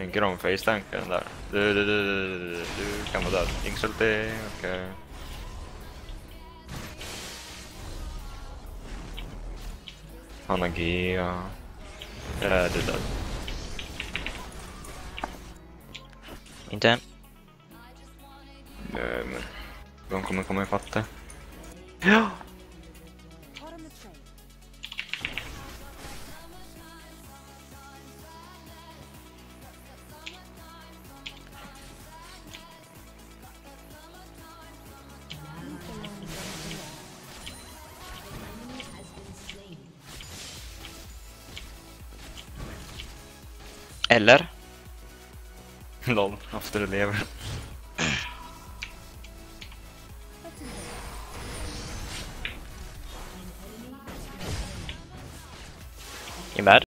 Tänker om face-tanken där. Du, du, du, du, du, du kan vara död. Insulti, okej. Han har G, ja. Du är död. Inte än. Eh, men De kommer komma ifatt det. Ja! Eller? Lol, after du lever. Invärd?